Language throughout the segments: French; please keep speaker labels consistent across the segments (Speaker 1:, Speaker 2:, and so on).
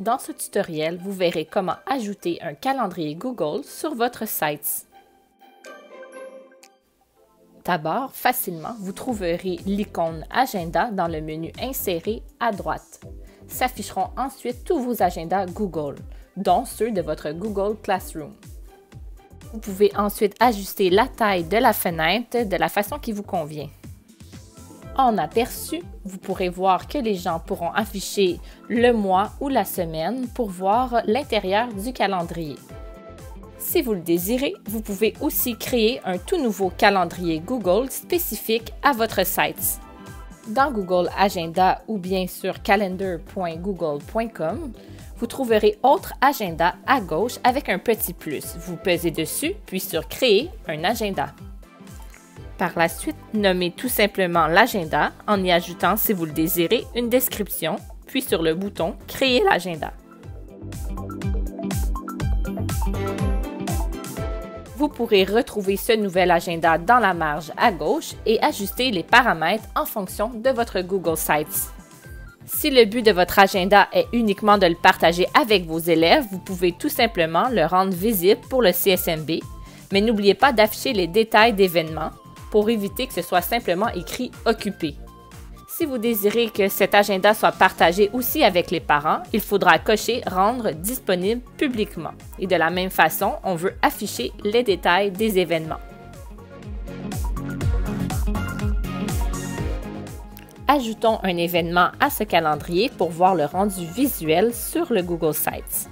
Speaker 1: Dans ce tutoriel, vous verrez comment ajouter un calendrier Google sur votre site. D'abord, facilement, vous trouverez l'icône Agenda dans le menu Insérer à droite. S'afficheront ensuite tous vos agendas Google, dont ceux de votre Google Classroom. Vous pouvez ensuite ajuster la taille de la fenêtre de la façon qui vous convient. En aperçu, vous pourrez voir que les gens pourront afficher le mois ou la semaine pour voir l'intérieur du calendrier. Si vous le désirez, vous pouvez aussi créer un tout nouveau calendrier Google spécifique à votre site. Dans Google Agenda ou bien sur calendar.google.com, vous trouverez Autre agenda à gauche avec un petit plus. Vous pesez dessus, puis sur Créer un agenda. Par la suite, nommez tout simplement l'agenda en y ajoutant, si vous le désirez, une description, puis sur le bouton Créer l'agenda. Vous pourrez retrouver ce nouvel agenda dans la marge à gauche et ajuster les paramètres en fonction de votre Google Sites. Si le but de votre agenda est uniquement de le partager avec vos élèves, vous pouvez tout simplement le rendre visible pour le CSMB, mais n'oubliez pas d'afficher les détails d'événements pour éviter que ce soit simplement écrit occupé. Si vous désirez que cet agenda soit partagé aussi avec les parents, il faudra cocher Rendre disponible publiquement. Et de la même façon, on veut afficher les détails des événements. Ajoutons un événement à ce calendrier pour voir le rendu visuel sur le Google Sites.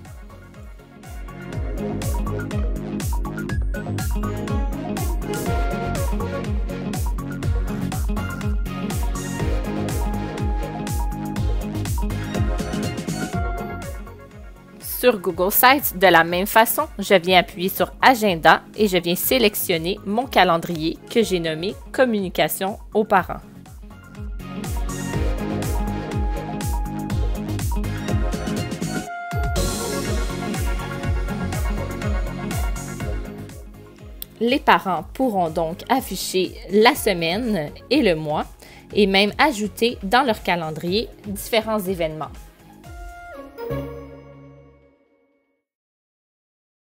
Speaker 1: Sur Google Sites, de la même façon, je viens appuyer sur Agenda et je viens sélectionner mon calendrier que j'ai nommé Communication aux parents. Les parents pourront donc afficher la semaine et le mois et même ajouter dans leur calendrier différents événements.